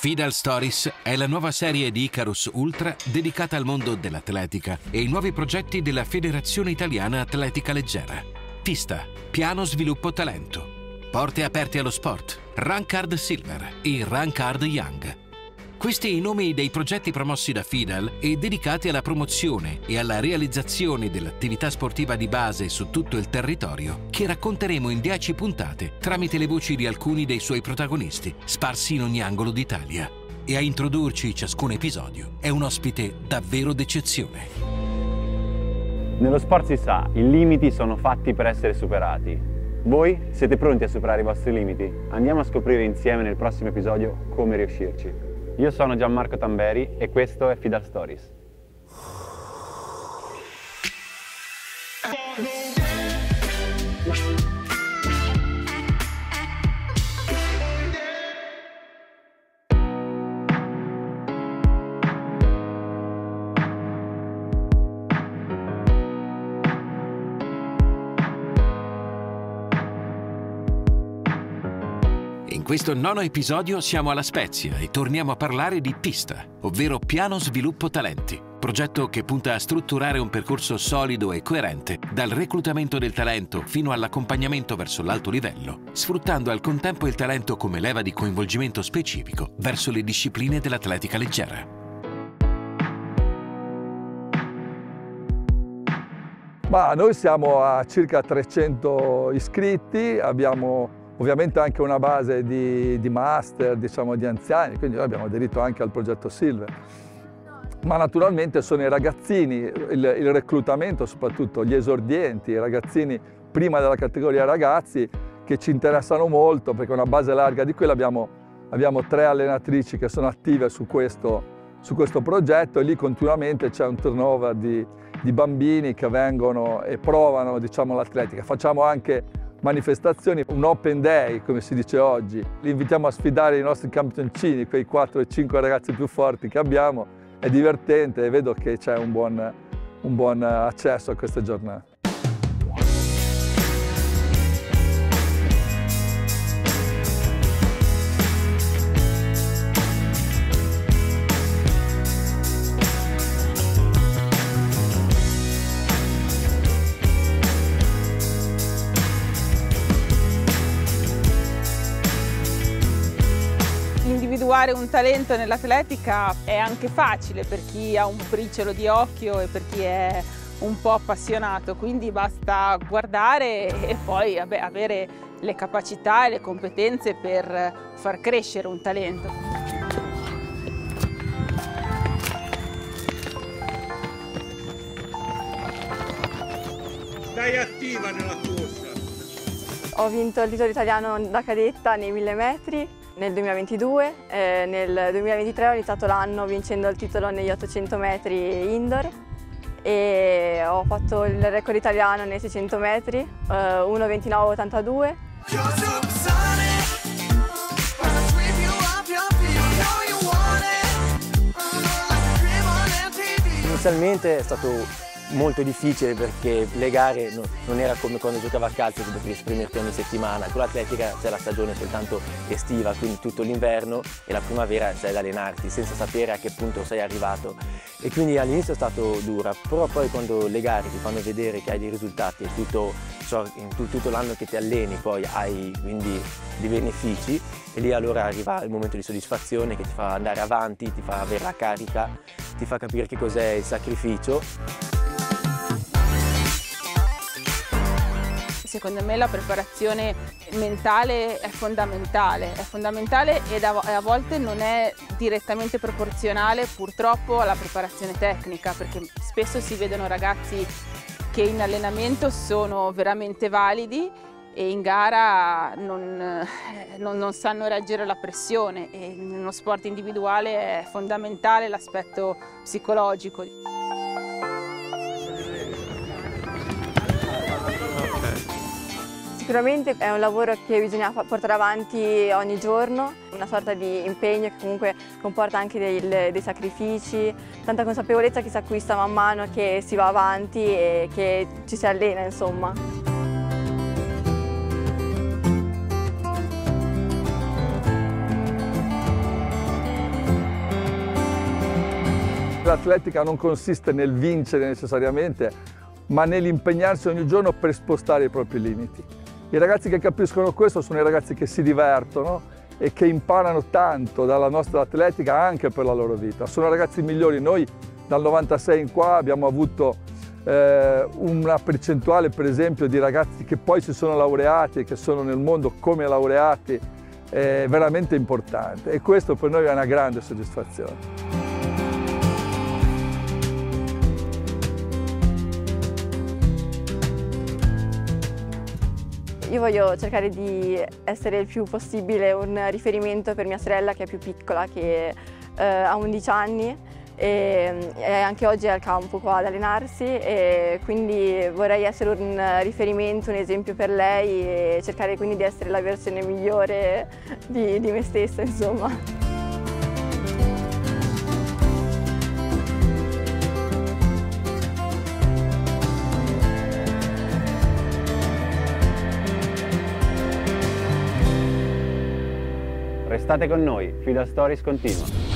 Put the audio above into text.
Fidal Stories è la nuova serie di Icarus Ultra dedicata al mondo dell'atletica e ai nuovi progetti della Federazione Italiana Atletica Leggera. Pista, piano sviluppo talento, porte aperte allo sport, Rancard Silver e Rancard Young. Questi i nomi dei progetti promossi da Fidal e dedicati alla promozione e alla realizzazione dell'attività sportiva di base su tutto il territorio, che racconteremo in 10 puntate tramite le voci di alcuni dei suoi protagonisti, sparsi in ogni angolo d'Italia. E a introdurci ciascun episodio è un ospite davvero d'eccezione. Nello sport si sa, i limiti sono fatti per essere superati. Voi siete pronti a superare i vostri limiti? Andiamo a scoprire insieme nel prossimo episodio come riuscirci. Io sono Gianmarco Tamberi e questo è Fidal Stories. Questo nono episodio siamo alla Spezia e torniamo a parlare di Pista, ovvero Piano Sviluppo Talenti, progetto che punta a strutturare un percorso solido e coerente dal reclutamento del talento fino all'accompagnamento verso l'alto livello, sfruttando al contempo il talento come leva di coinvolgimento specifico verso le discipline dell'atletica leggera. Ma noi siamo a circa 300 iscritti, abbiamo ovviamente anche una base di, di master, diciamo di anziani, quindi noi abbiamo aderito anche al progetto Silver. Ma naturalmente sono i ragazzini, il, il reclutamento soprattutto, gli esordienti, i ragazzini prima della categoria ragazzi che ci interessano molto perché una base larga di quelli abbiamo, abbiamo tre allenatrici che sono attive su questo, su questo progetto e lì continuamente c'è un turnover di, di, bambini che vengono e provano diciamo, l'atletica. Facciamo anche manifestazioni, un open day come si dice oggi. Li invitiamo a sfidare i nostri campioncini, quei 4 e 5 ragazzi più forti che abbiamo. È divertente e vedo che c'è un buon, un buon accesso a queste giornate. Individuare un talento nell'atletica è anche facile per chi ha un briciolo di occhio e per chi è un po' appassionato, quindi basta guardare e poi vabbè, avere le capacità e le competenze per far crescere un talento. Stai attiva nella corsa. Ho vinto il titolo italiano da cadetta nei 1000 metri nel 2022, eh, nel 2023 ho iniziato l'anno vincendo il titolo negli 800 metri indoor e ho fatto il record italiano nei 600 metri, eh, 1.29.82. Inizialmente è stato molto difficile perché le gare no, non era come quando giocava a calcio che dovevi esprimerti ogni settimana, con l'atletica c'è la stagione soltanto estiva, quindi tutto l'inverno e la primavera c'è da allenarti senza sapere a che punto sei arrivato e quindi all'inizio è stato dura, però poi quando le gare ti fanno vedere che hai dei risultati e tutto, in tutto l'anno che ti alleni poi hai quindi dei benefici e lì allora arriva il momento di soddisfazione che ti fa andare avanti, ti fa avere la carica, ti fa capire che cos'è il sacrificio. Secondo me la preparazione mentale è fondamentale, è fondamentale ed a volte non è direttamente proporzionale purtroppo alla preparazione tecnica perché spesso si vedono ragazzi che in allenamento sono veramente validi e in gara non, non, non, sanno reggere la pressione e in uno sport individuale è fondamentale l'aspetto psicologico. Sicuramente è un lavoro che bisogna portare avanti ogni giorno, una sorta di impegno che comunque comporta anche dei, dei sacrifici, tanta consapevolezza che si acquista man mano che si va avanti e che ci si allena insomma. dell'atletica non consiste nel vincere necessariamente, ma nell'impegnarsi ogni giorno per spostare i propri limiti. I ragazzi che capiscono questo sono i ragazzi che si divertono e che imparano tanto dalla nostra atletica anche per la loro vita. Sono ragazzi migliori. Noi dal 96 in qua abbiamo avuto eh, una percentuale per esempio di ragazzi che poi si sono laureati e che sono nel mondo come laureati eh, veramente importante e questo per noi è una grande soddisfazione. Io voglio cercare di essere il più possibile un riferimento per mia sorella che è più piccola, che eh, ha 11 anni e, e, anche oggi è al campo qua ad allenarsi e quindi vorrei essere un riferimento, un esempio per lei e cercare quindi di essere la versione migliore di, di me stessa insomma. Restate con noi, Fida Stories continua.